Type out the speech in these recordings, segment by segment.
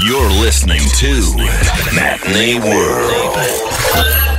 You're listening to Matinee World.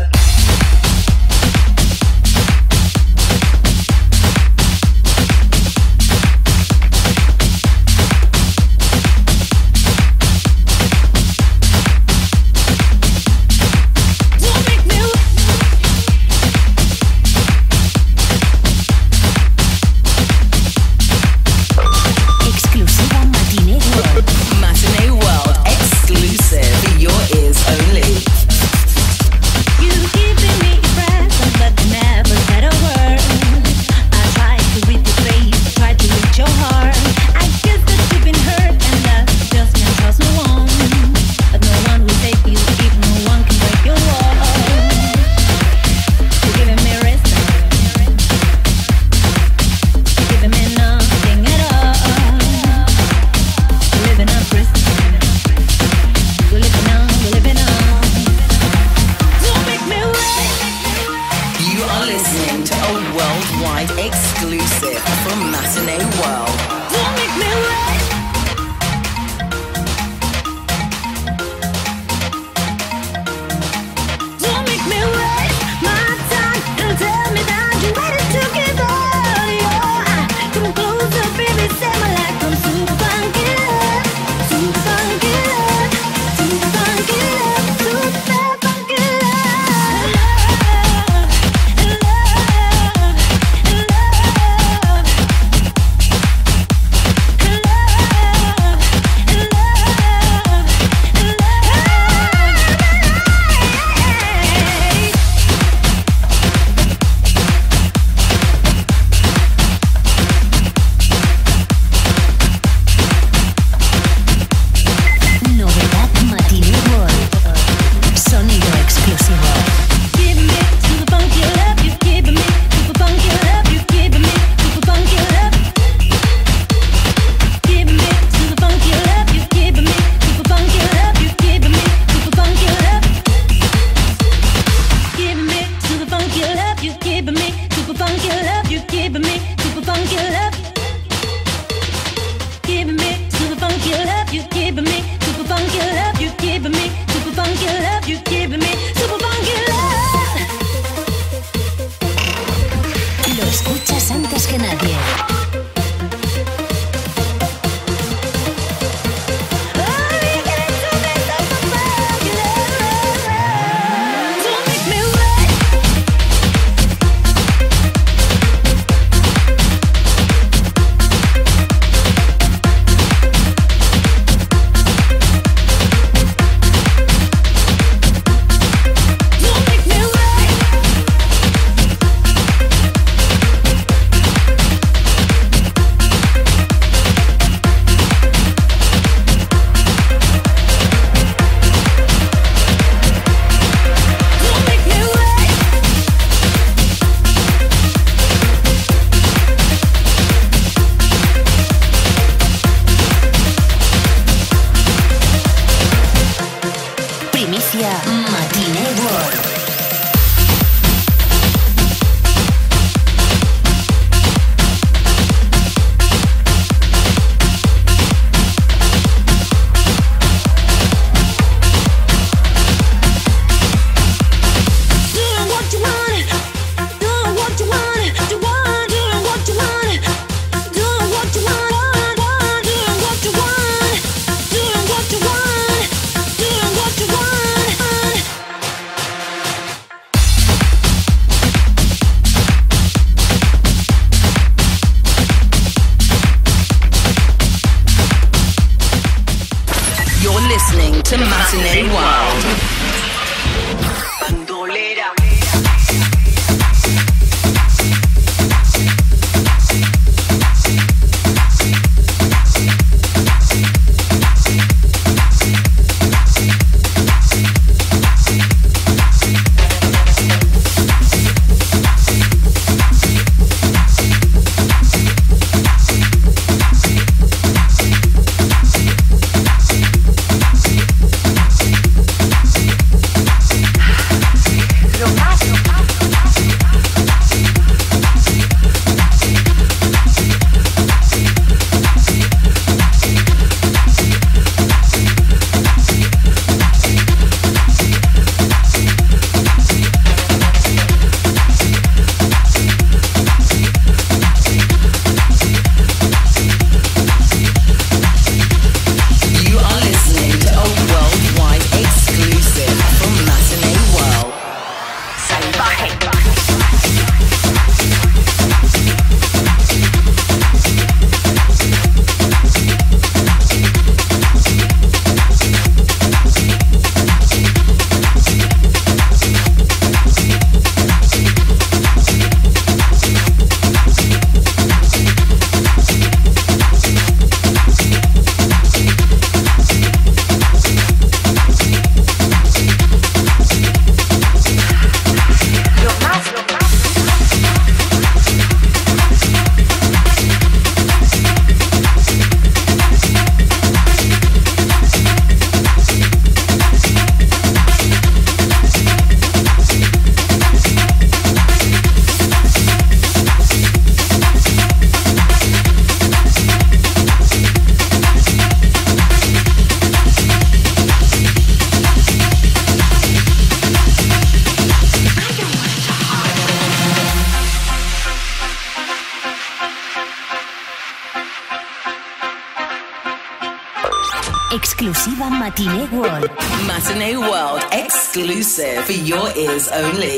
Exclusive for your ears only.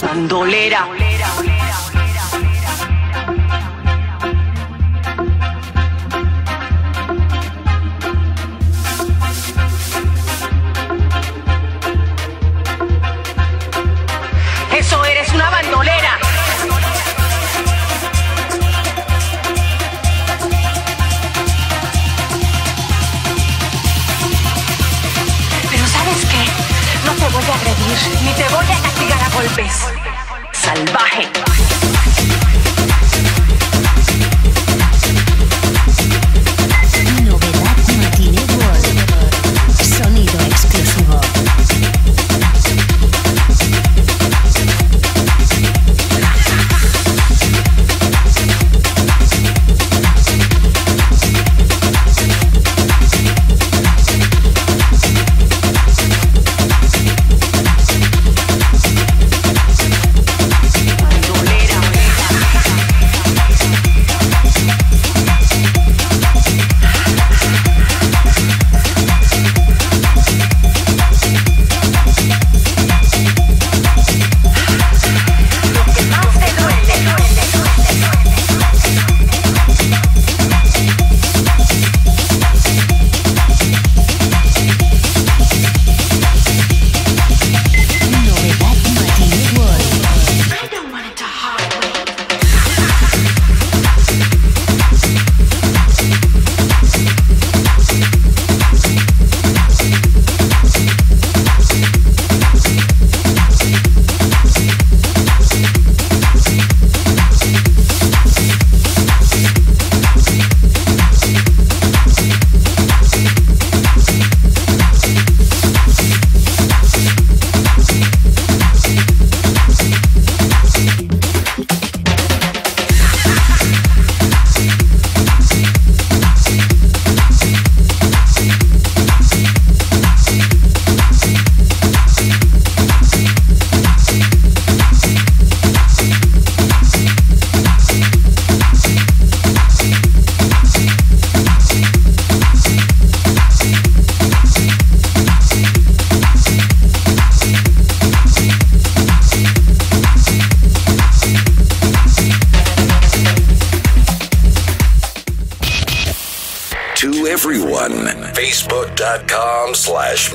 Bandolera.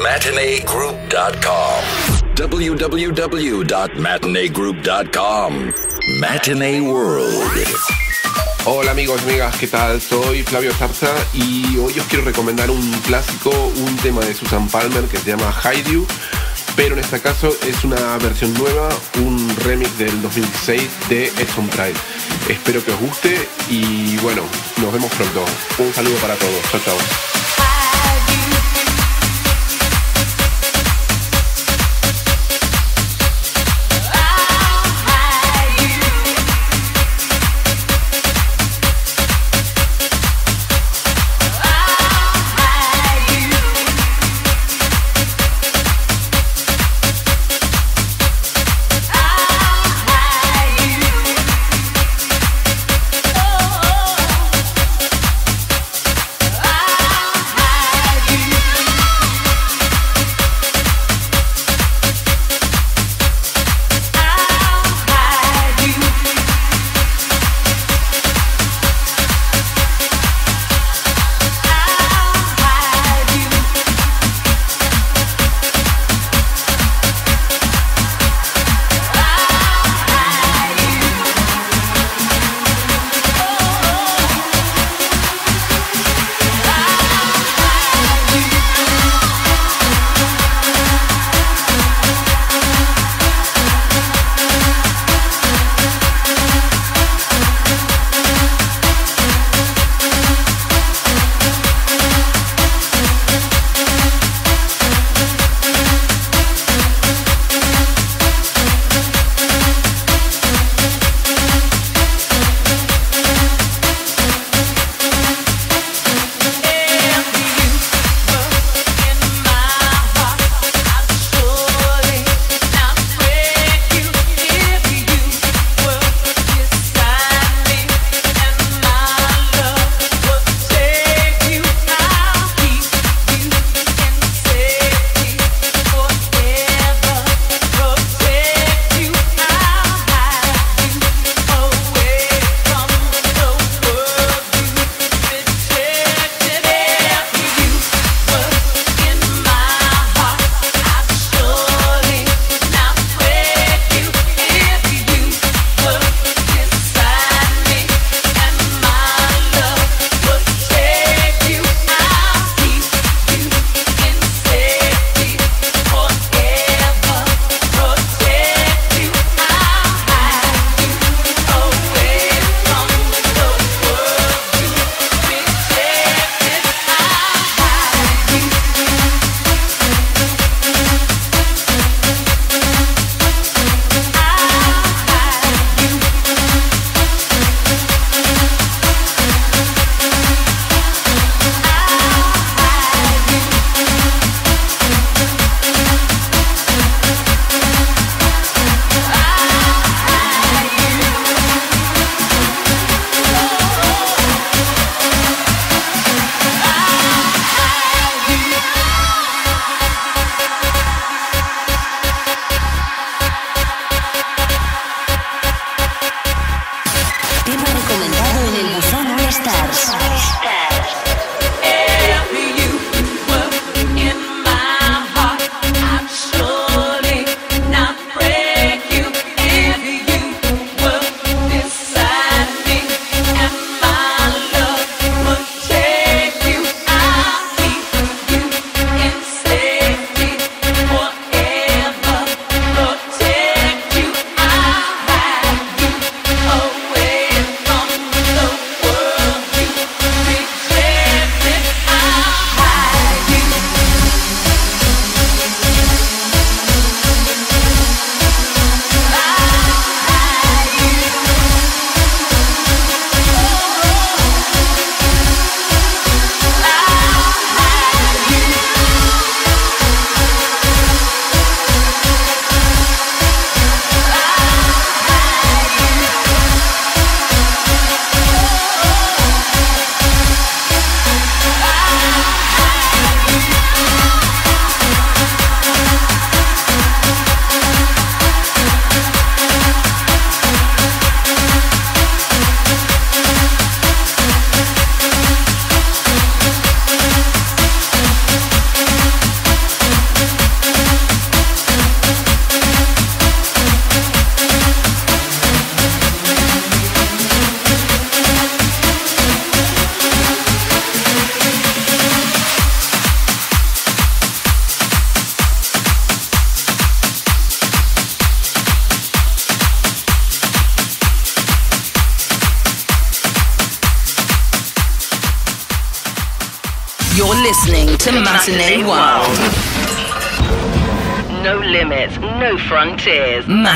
matineegroup.com. www.matineegroup.com. Matinee World. Hola amigos amigas, ¿qué tal? Soy Flavio Zarza y hoy os quiero recomendar un clásico, un tema de Susan Palmer que se llama Hide You, pero en este caso es una versión nueva, un remix del 2016 de Edson Pride. Espero que os guste y bueno, nos vemos pronto. Un saludo para todos, chao chao.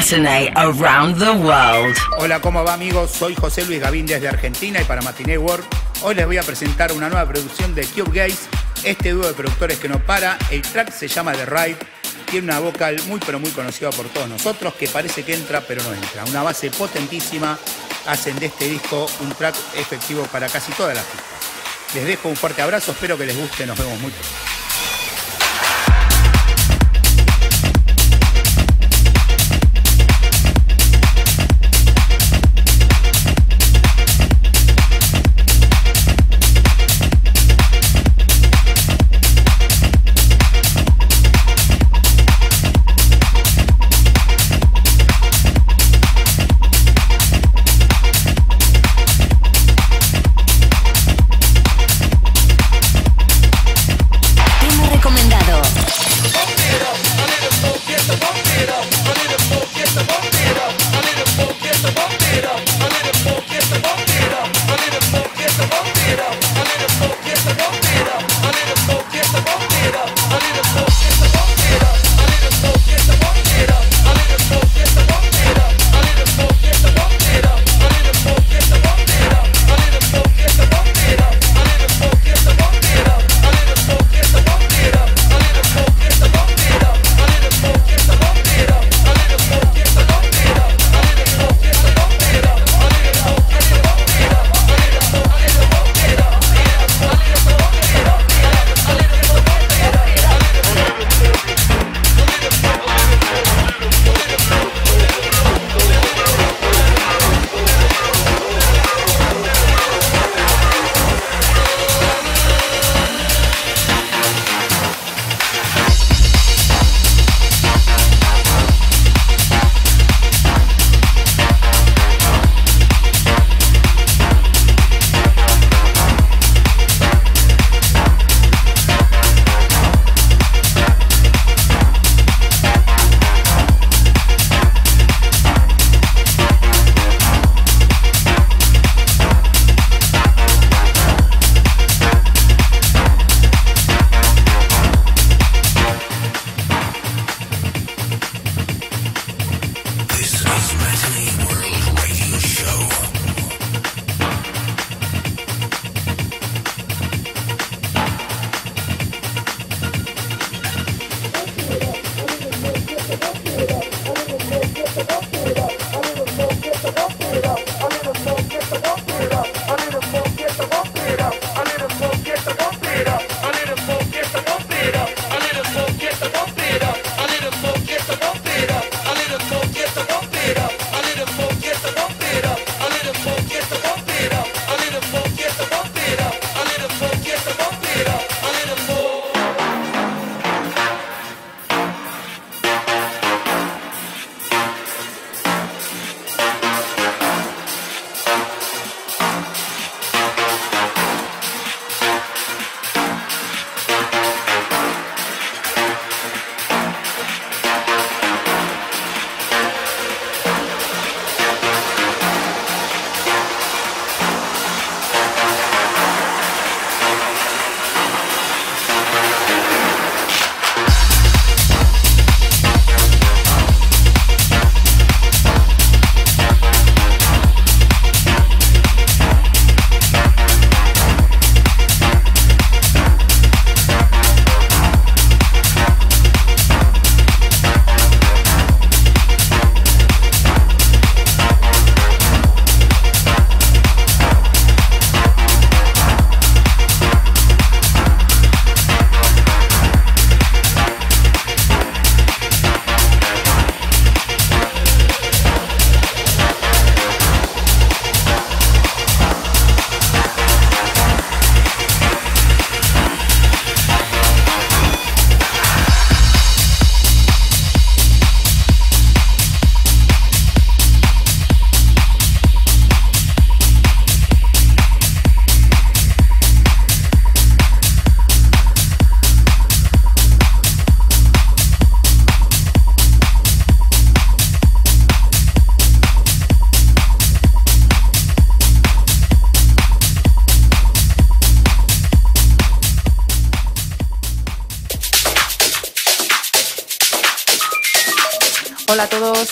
Matinee around the world. Hola, ¿cómo va amigos? Soy José Luis Gavín desde Argentina y para Matinee World hoy les voy a presentar una nueva producción de Cube Gaze, este dúo de productores que no para. El track se llama The Ride, tiene una vocal muy pero muy conocida por todos nosotros que parece que entra pero no entra. Una base potentísima, hacen de este disco un track efectivo para casi todas las pistas. Les dejo un fuerte abrazo, espero que les guste, nos vemos muy pronto.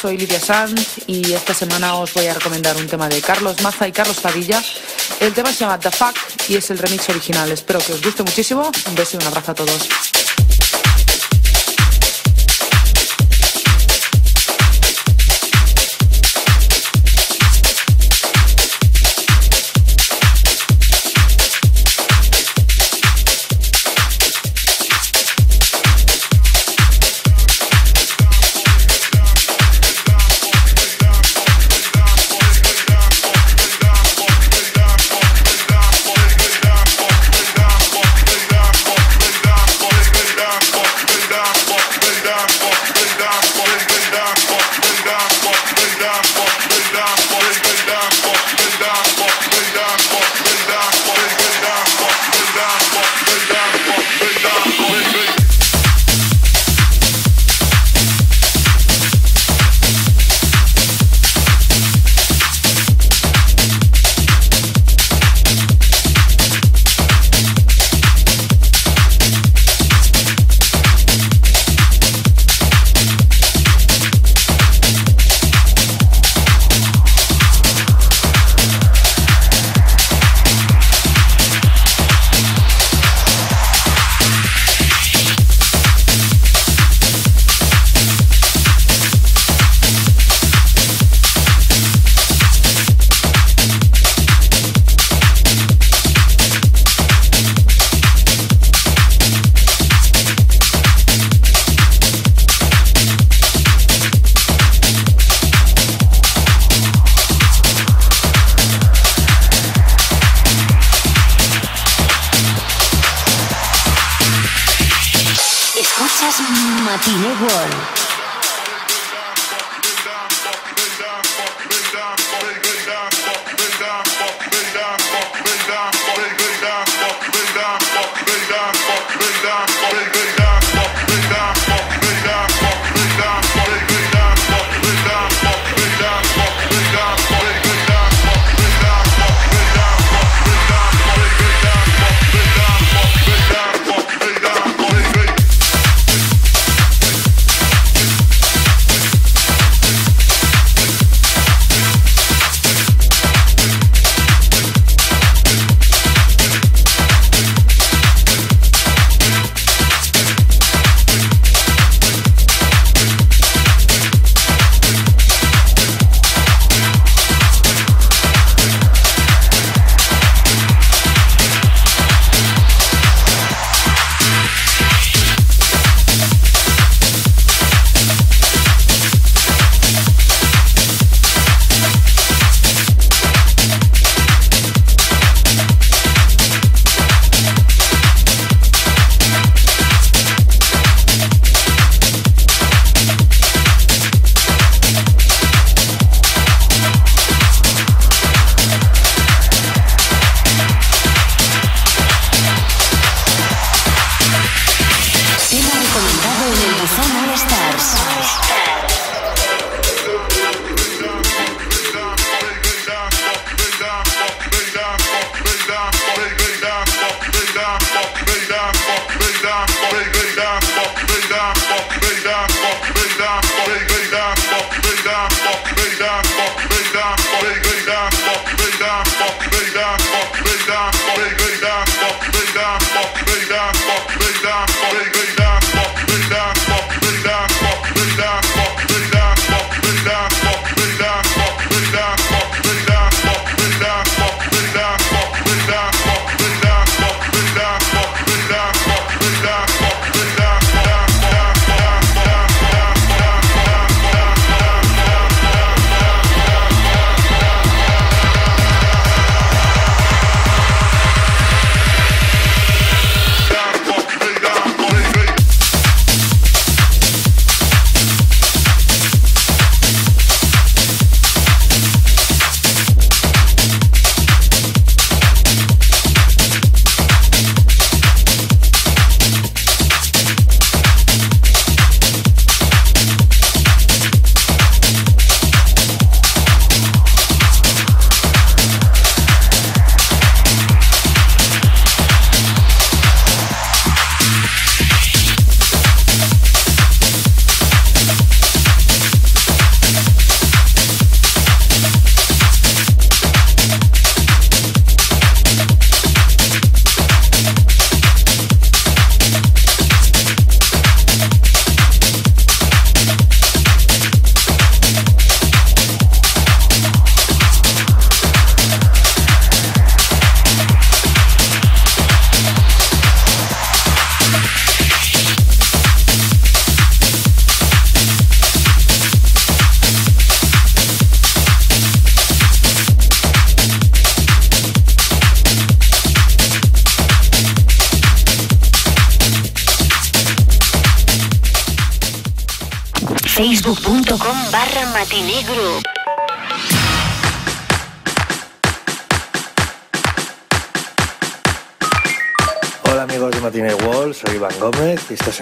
Soy Lidia Sanz y esta semana os voy a recomendar un tema de Carlos Maza y Carlos Padilla. El tema se llama The Fuck y es el remix original. Espero que os guste muchísimo. Un beso y un abrazo a todos.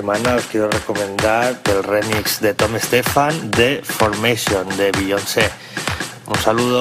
semana os quiero recomendar el remix de Tom Stefan de Formation de Beyoncé. Un saludo.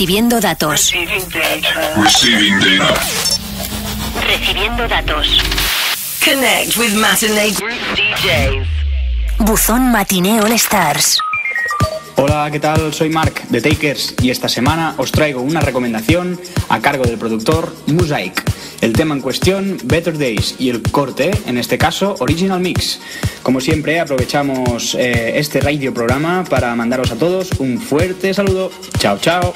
Recibiendo datos. Receiving data. Recibiendo datos. Connect with Matinee Group DJs. Buzón Matiné All Stars. Hola, ¿qué tal? Soy Mark de Takers y esta semana os traigo una recomendación a cargo del productor Mosaic. El tema en cuestión, Better Days, y el corte, en este caso, Original Mix. Como siempre, aprovechamos eh, este radio programa para mandaros a todos un fuerte saludo. Chao, chao.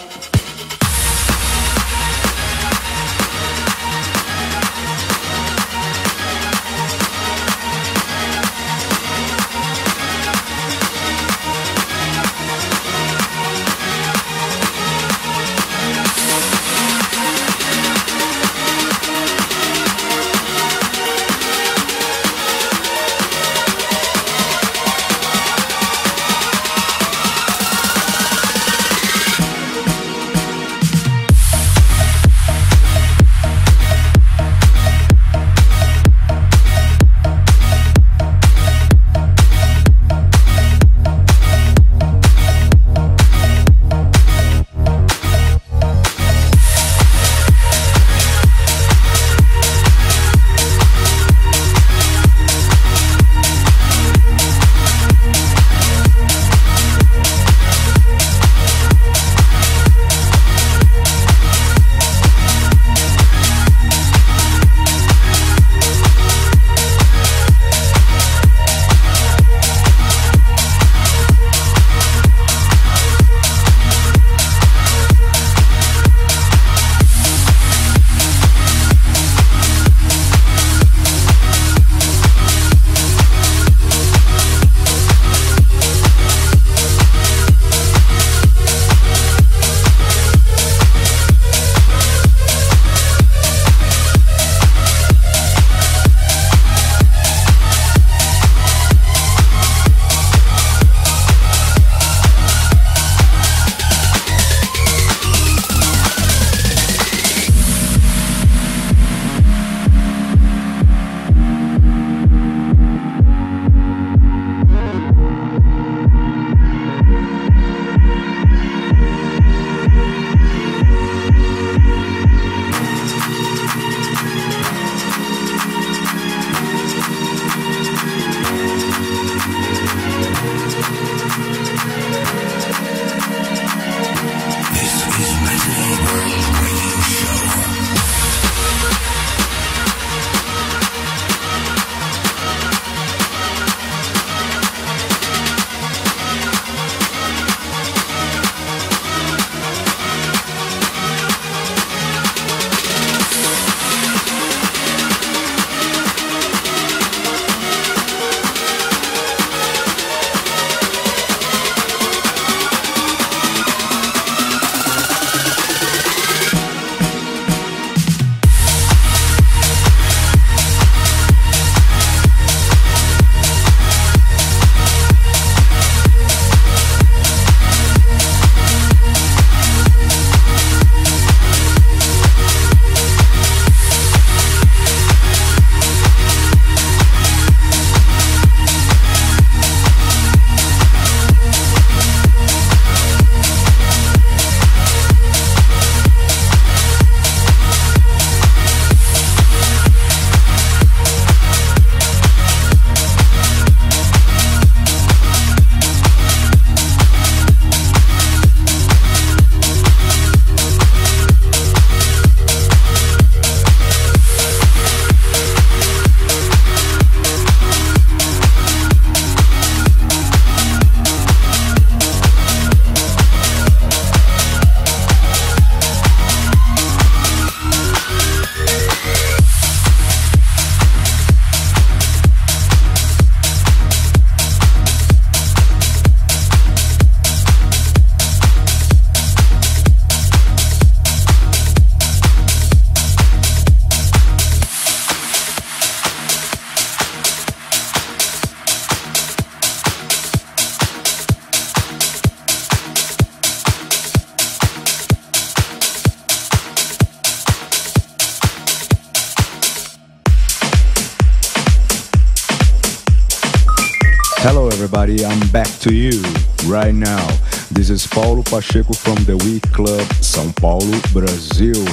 To you right now. This is Paulo Pacheco from the Week Club, São Paulo, Brazil.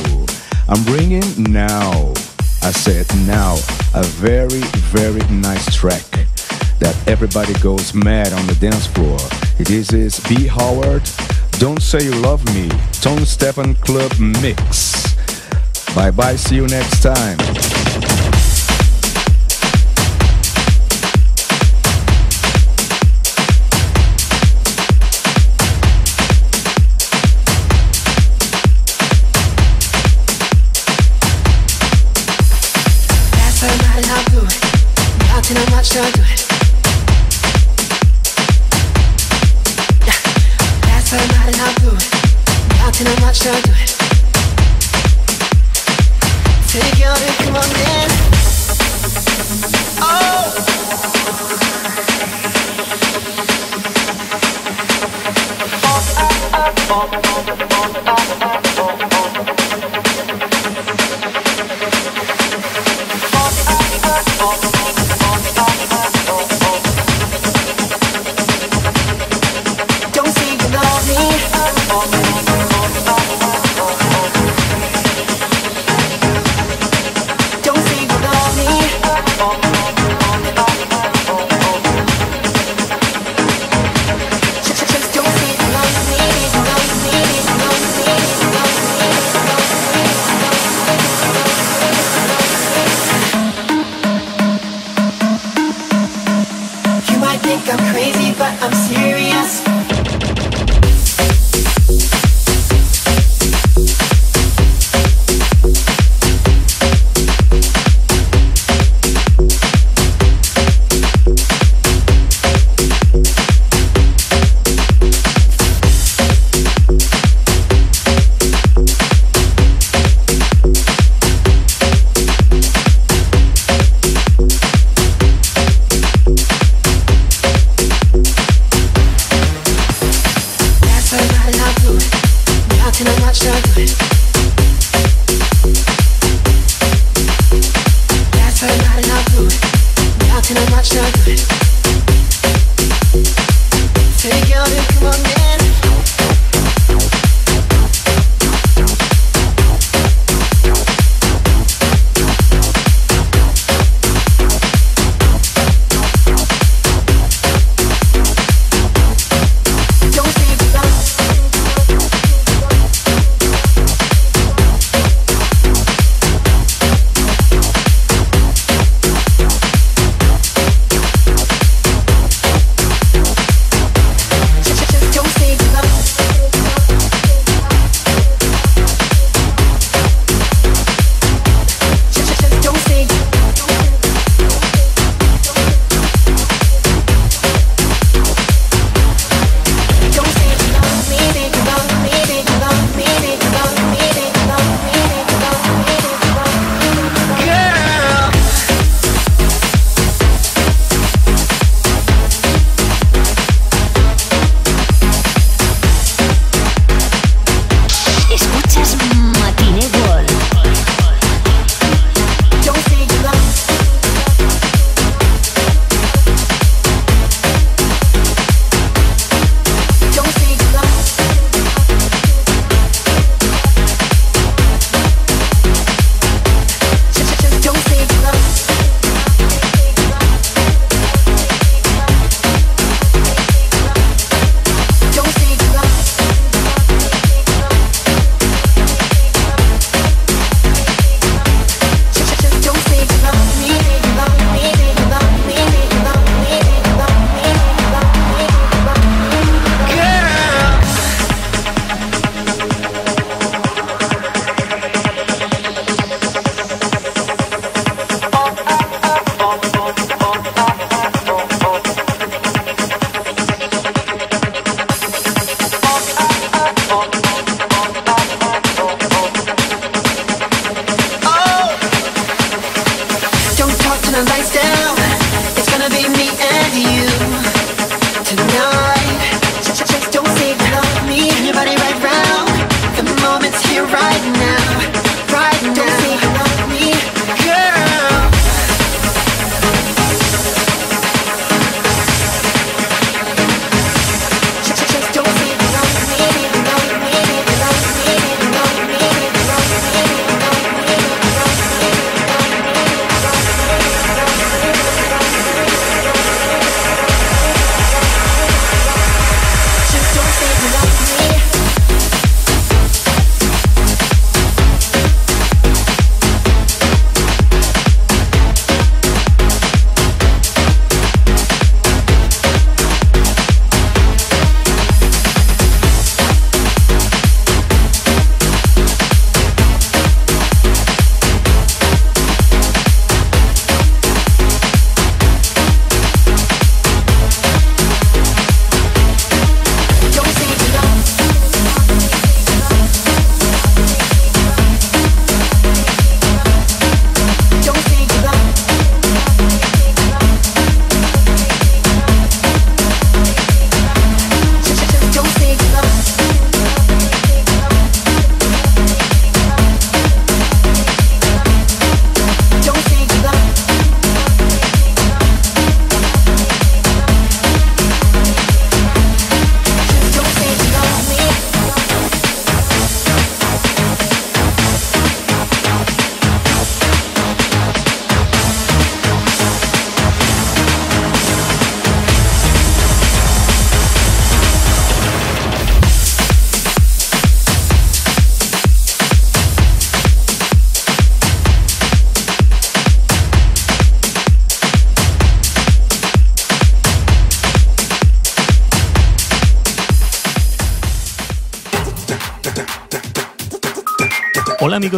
I'm bringing now, I said now, a very, very nice track that everybody goes mad on the dance floor. This is B. Howard, Don't Say You Love Me, Tone Stephen Club Mix. Bye bye, see you next time.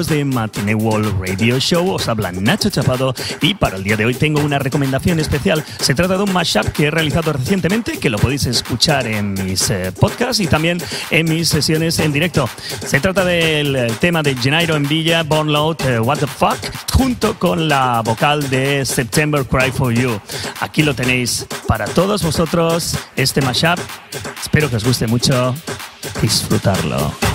Amigos de Matinee World Radio Show, os habla Nacho Chapado y para el día de hoy tengo una recomendación especial. Se trata de un mashup que he realizado recientemente, que lo podéis escuchar en mis eh, podcasts y también en mis sesiones en directo. Se trata del eh, tema de Gennaro en Villa, Born eh, What the Fuck, junto con la vocal de September Cry for You. Aquí lo tenéis para todos vosotros, este mashup. Espero que os guste mucho disfrutarlo.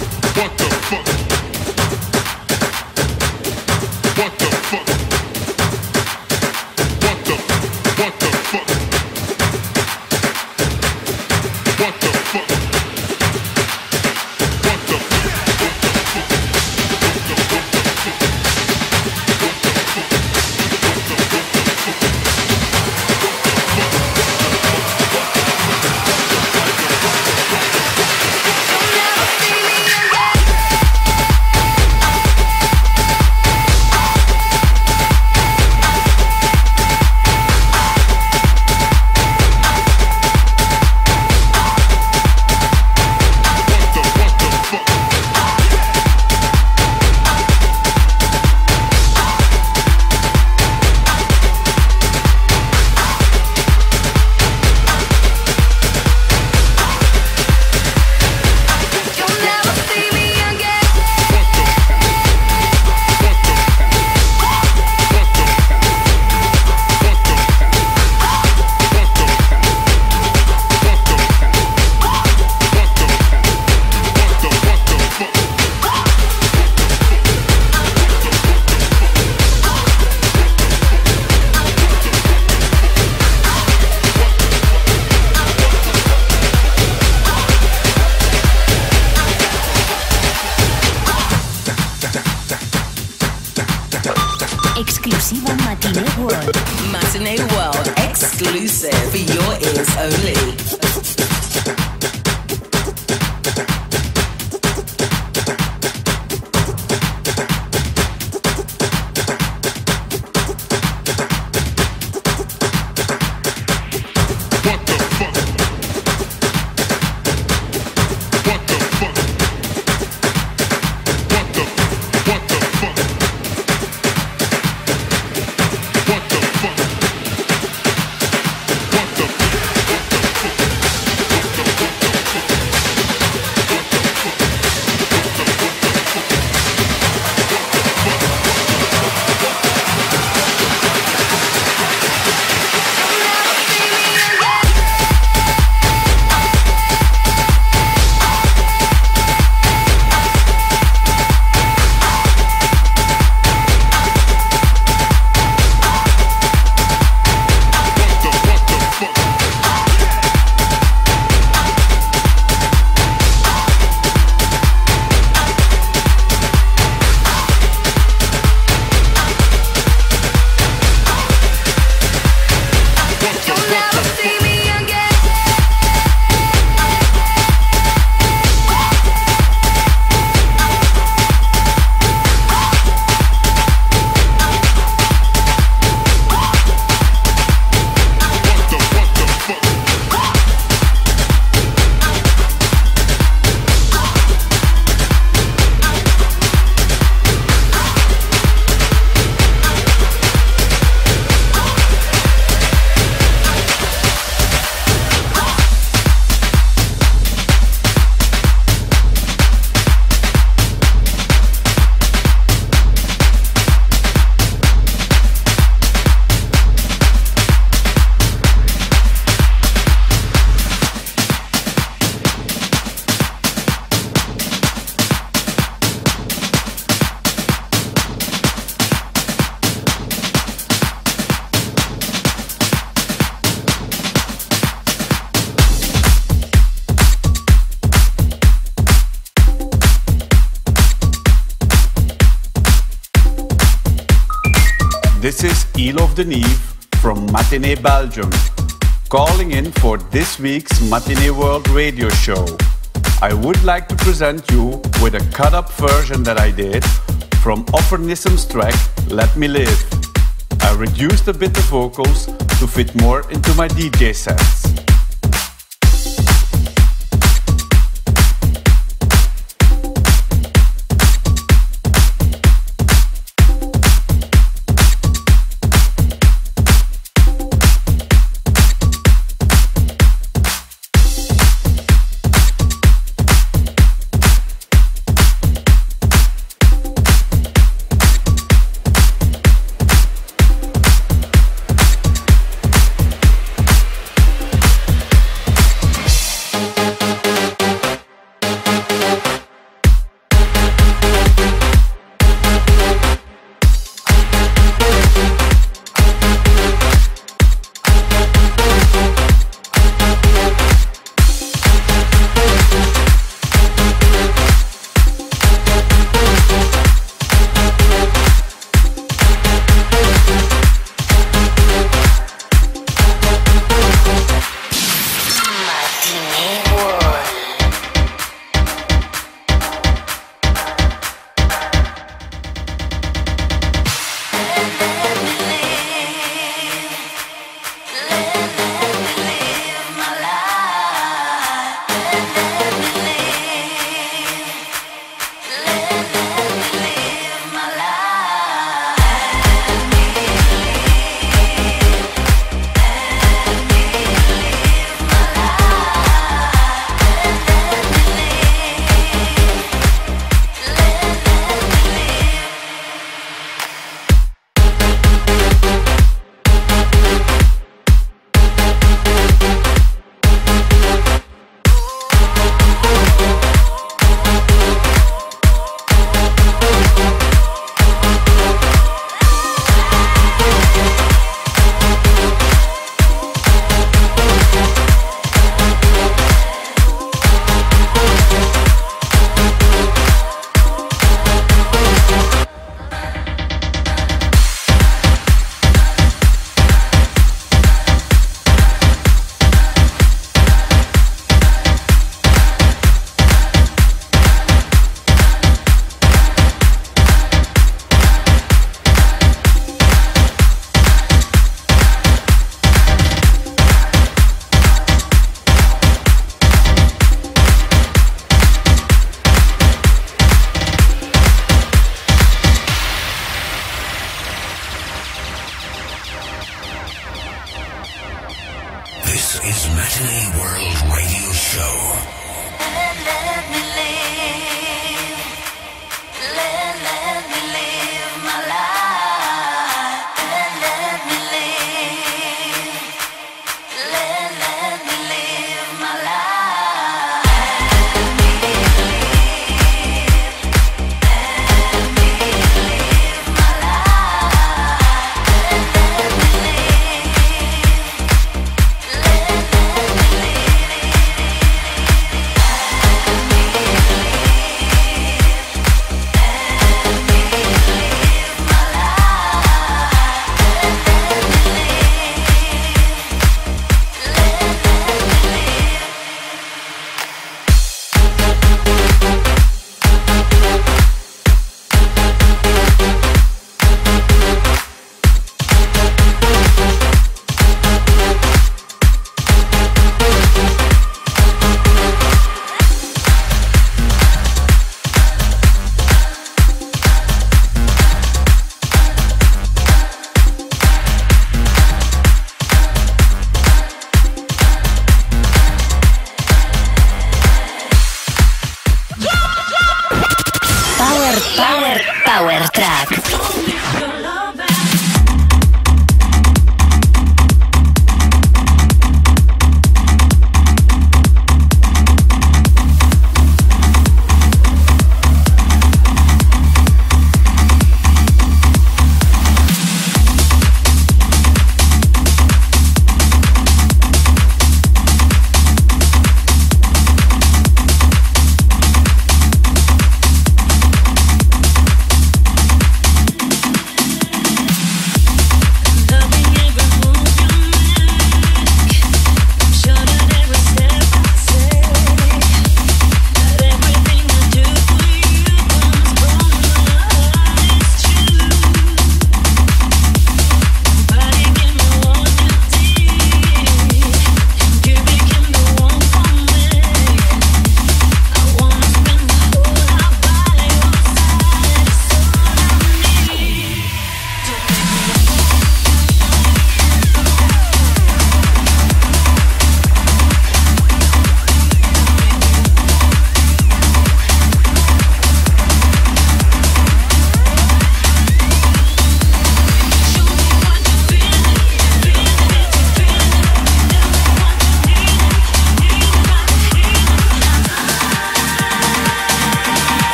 This week's Matinee World radio show. I would like to present you with a cut up version that I did from Offernism's track Let Me Live. I reduced a bit the vocals to fit more into my DJ sets.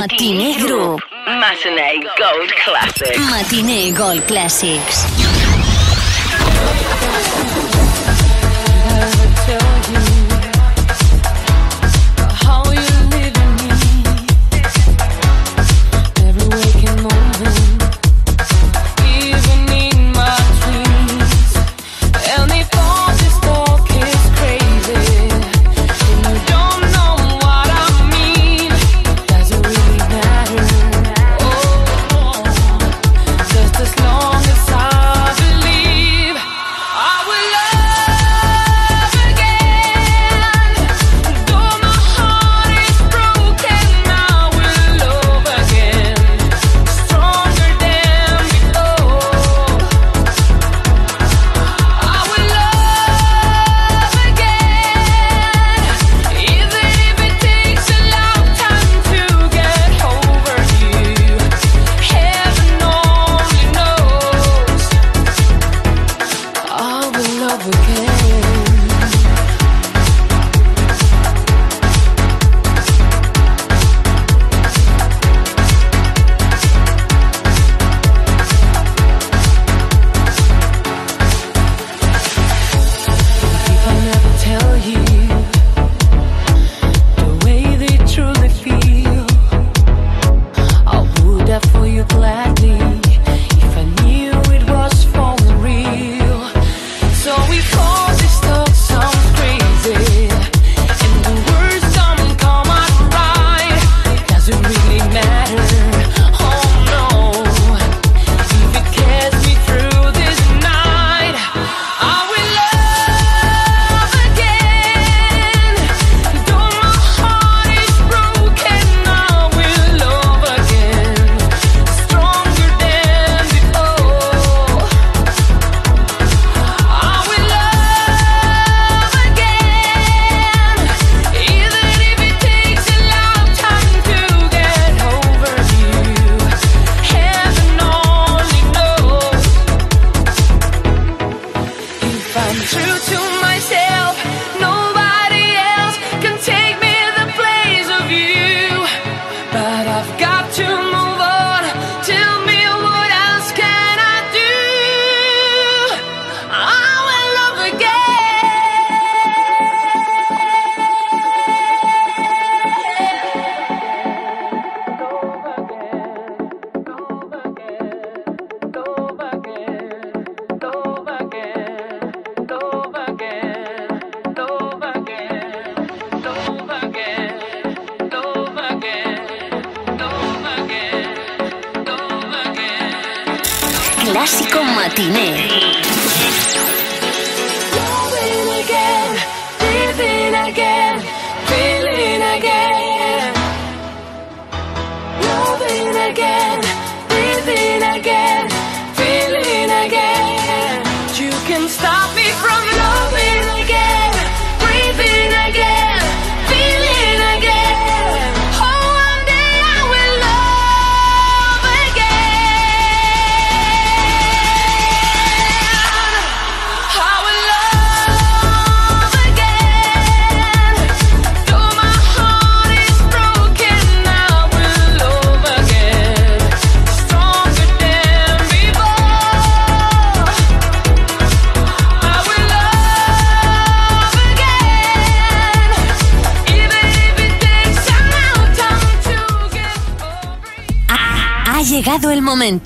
Matinee Group. Matinee Gold Classics. Matinee Gold Classics.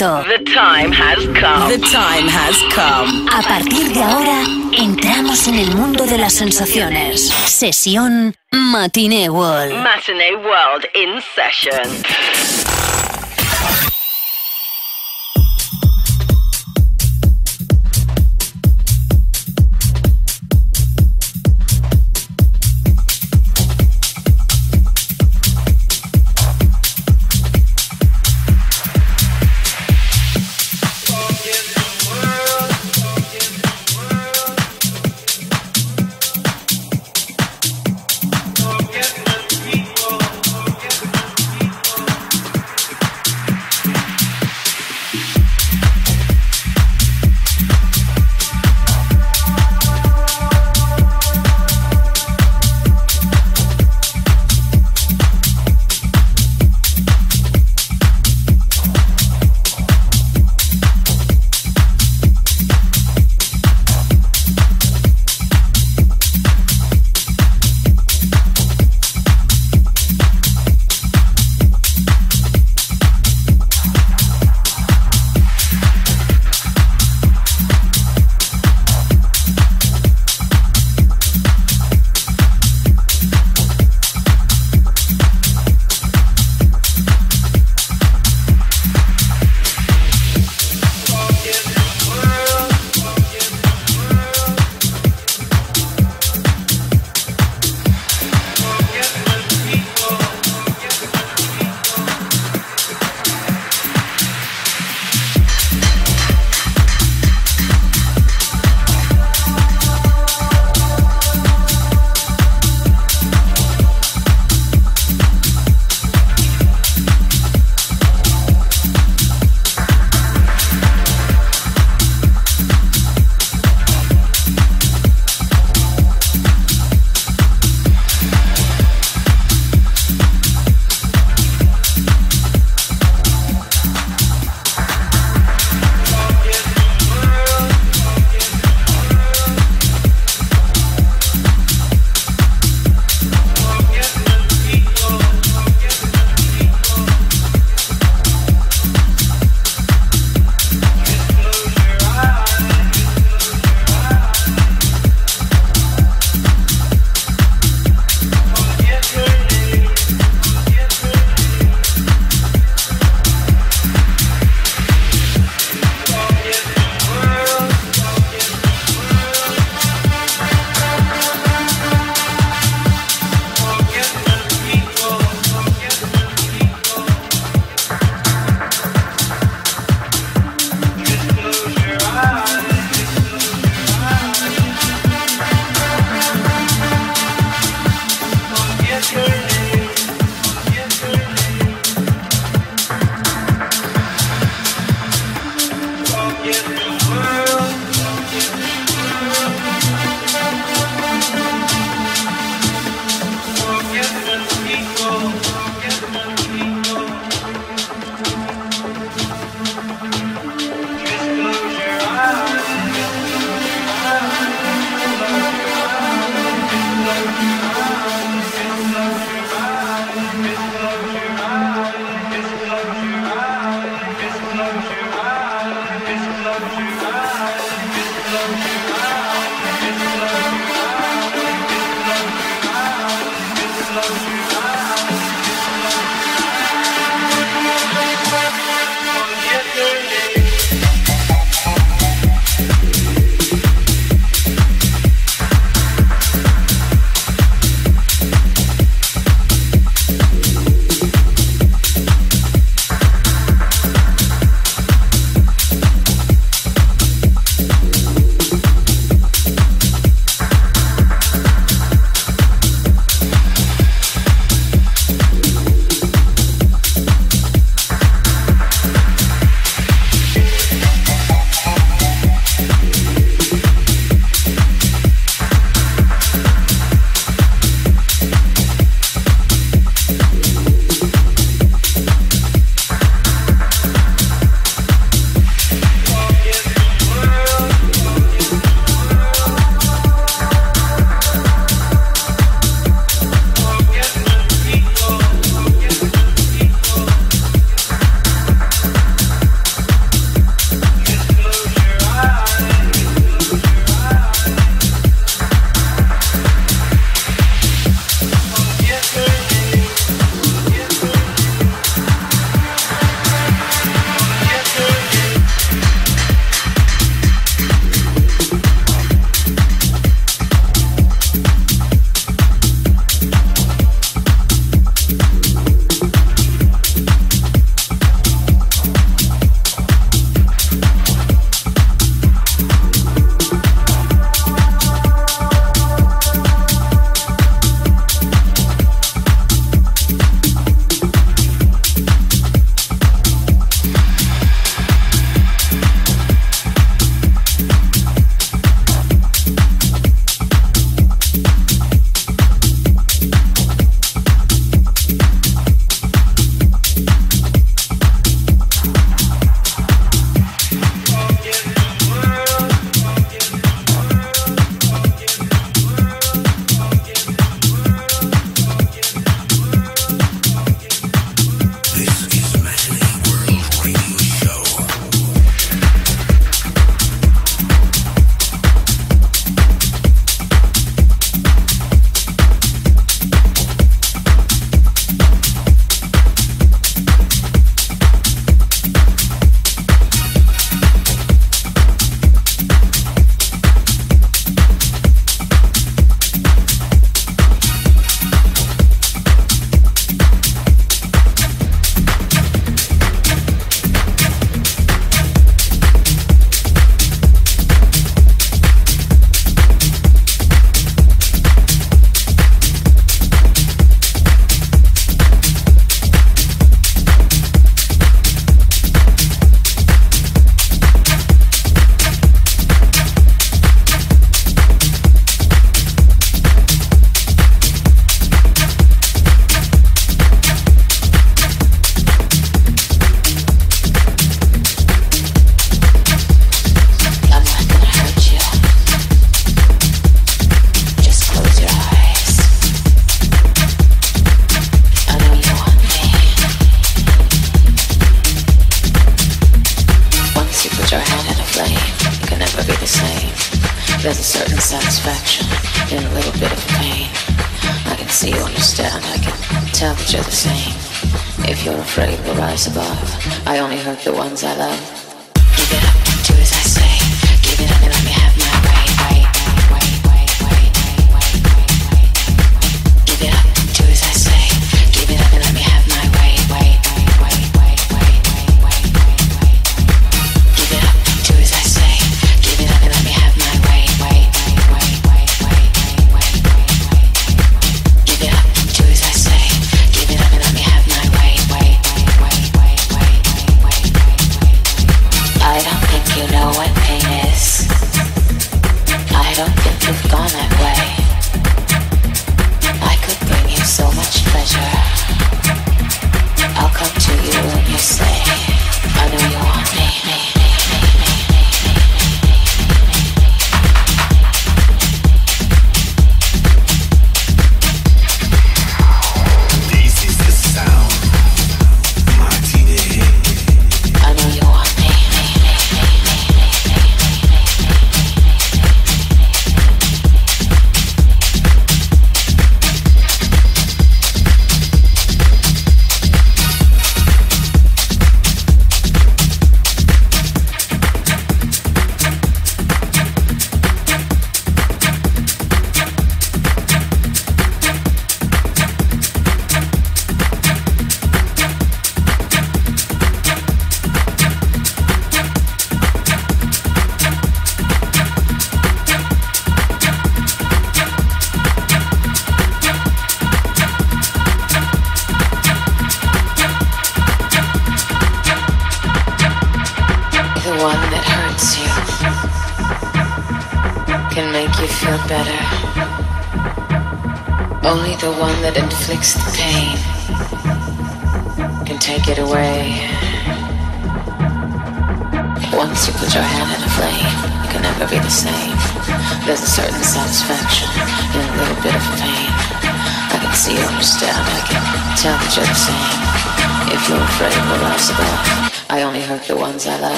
momento. The time has come. The time has come. A partir de ahora, entramos en el mundo de las sensaciones. Sesión Matinee World. Matinee World in session.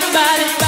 Somebody,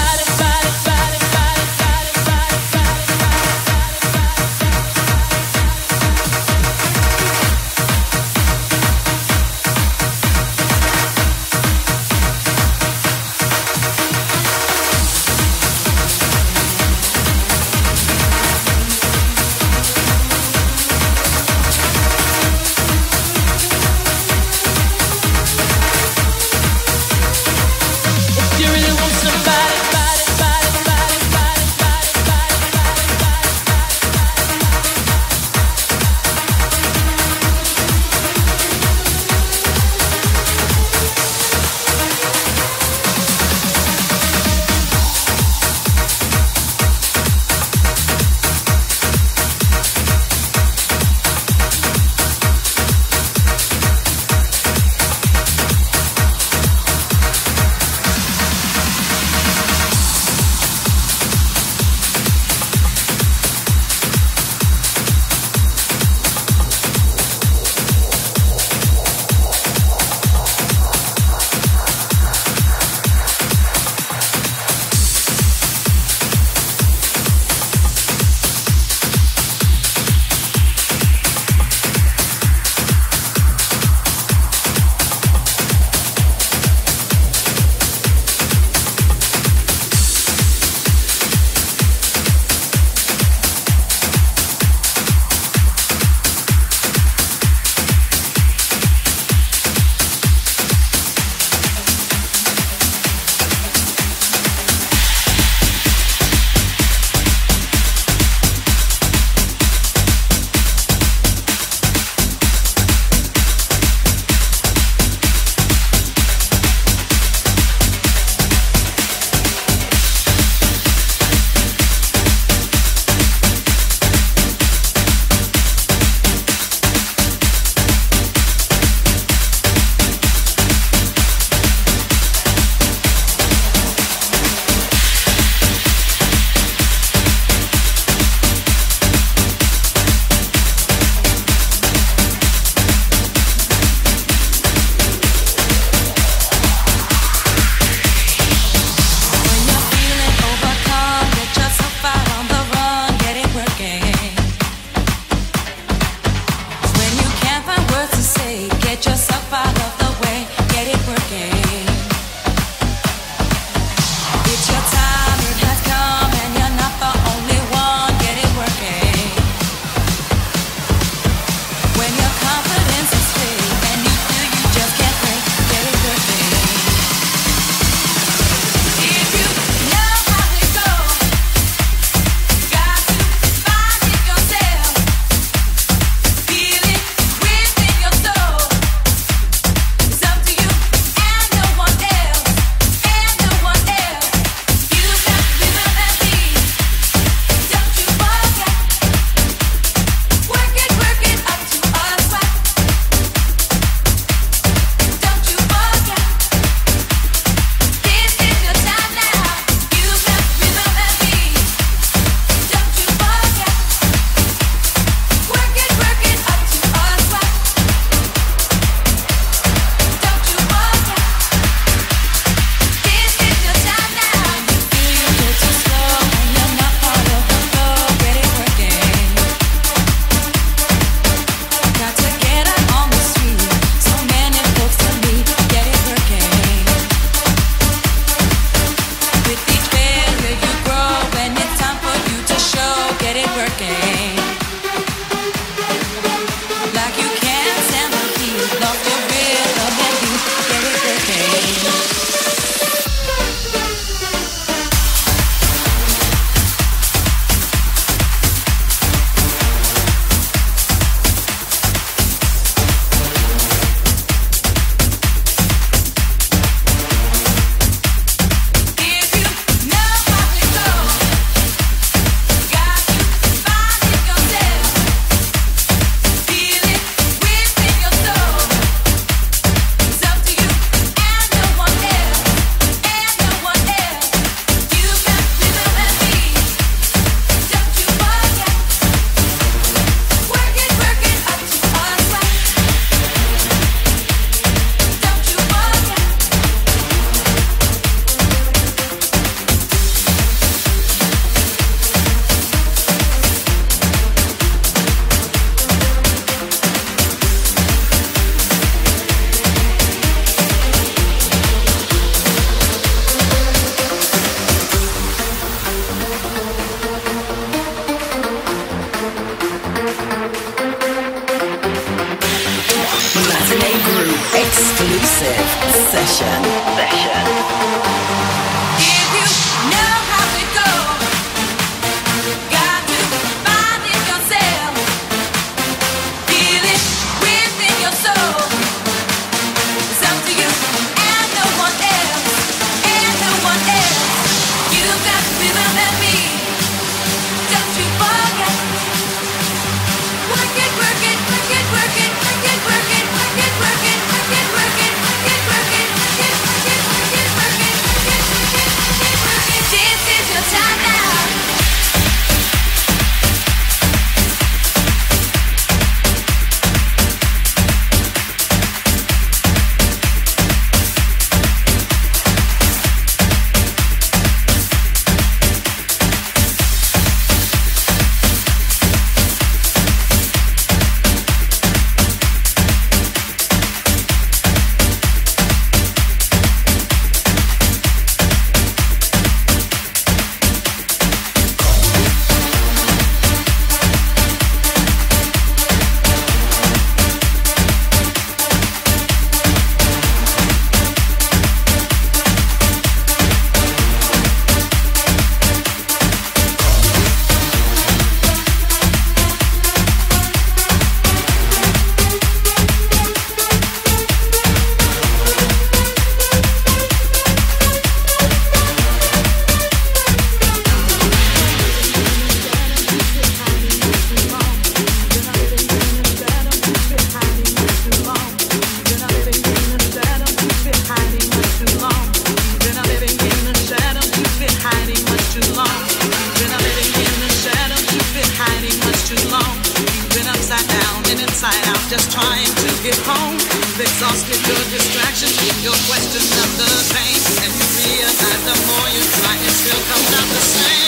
lost in the distractions, in your questions of the pain. And you realize the more you try, it still comes out the same.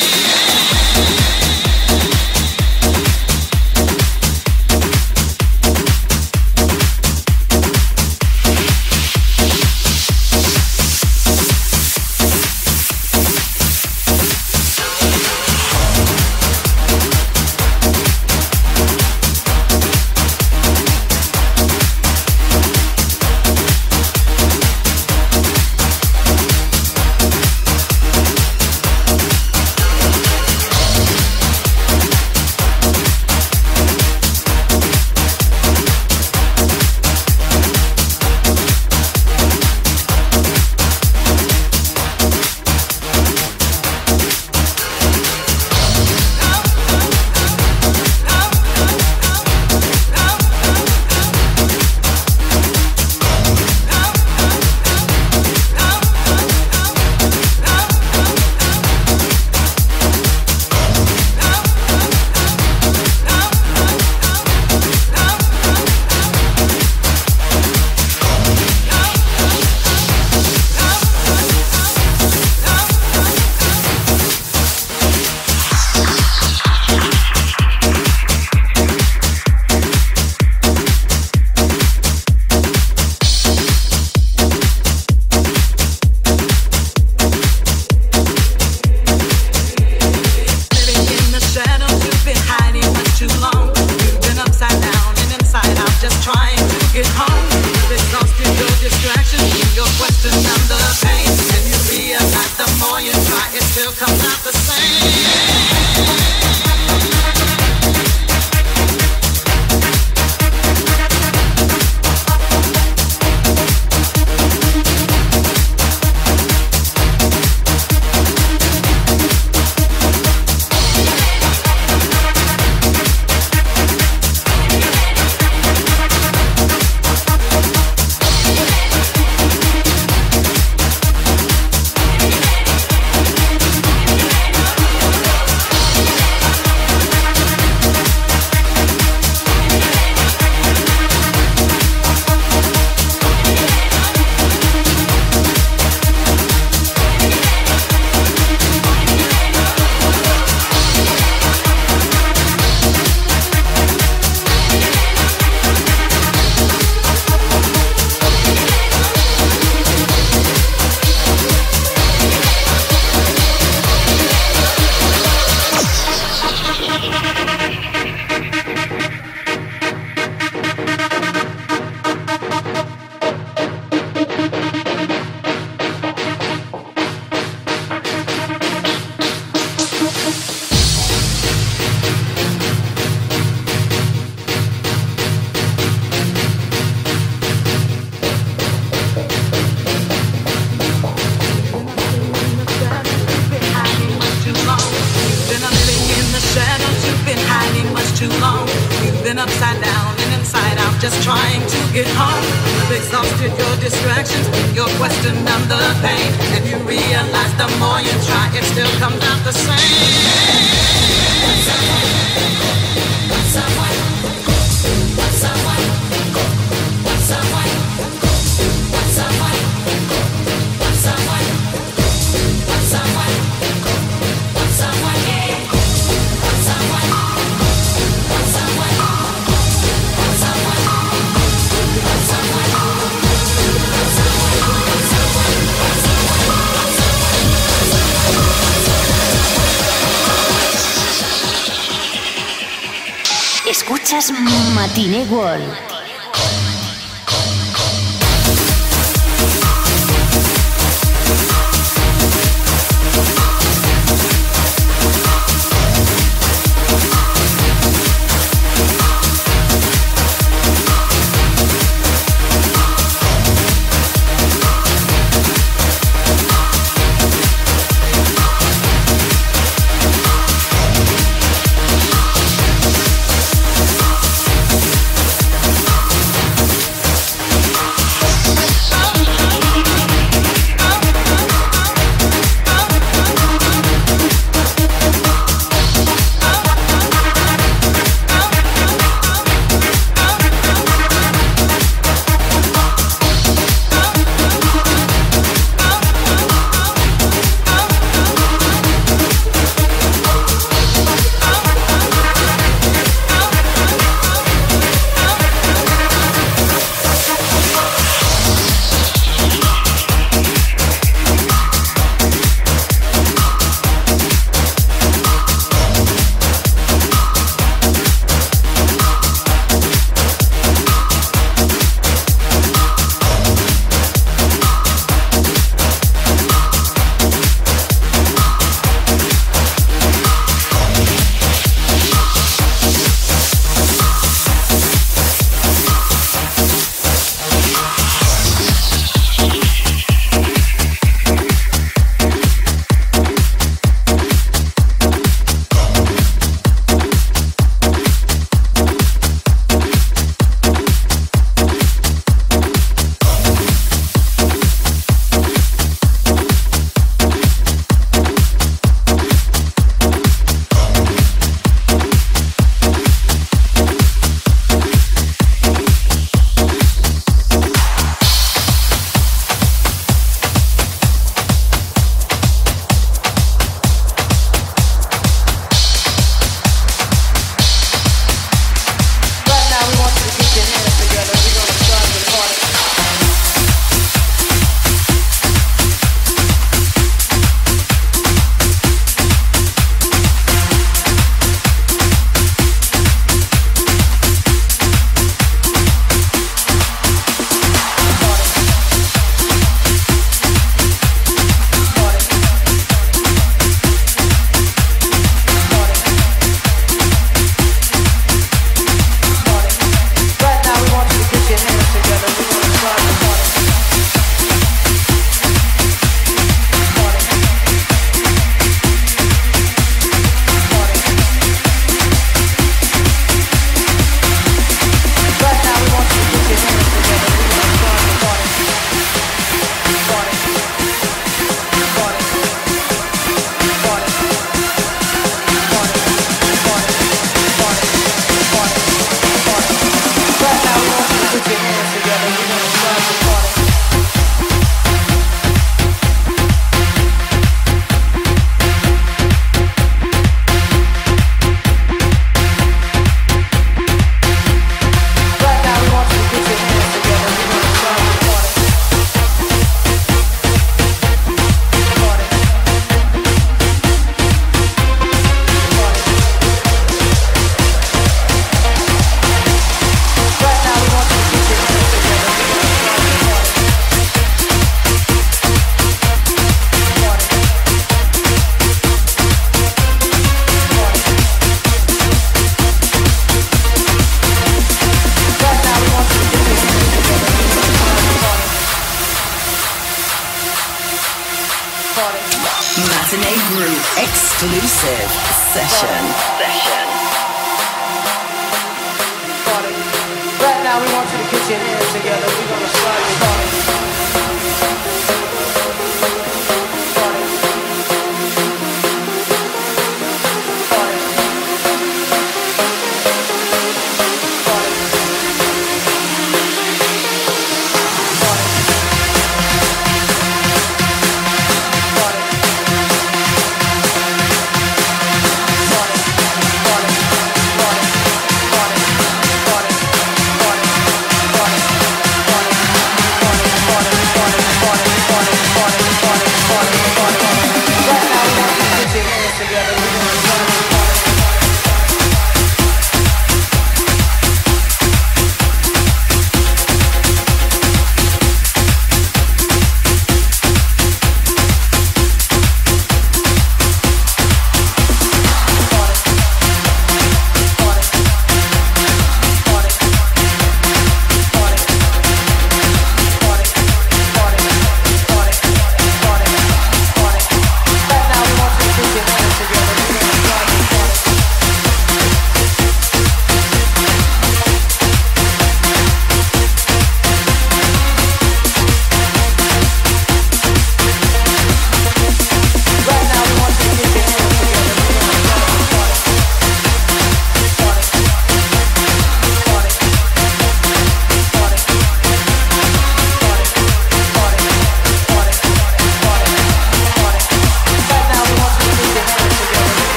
Matinee World.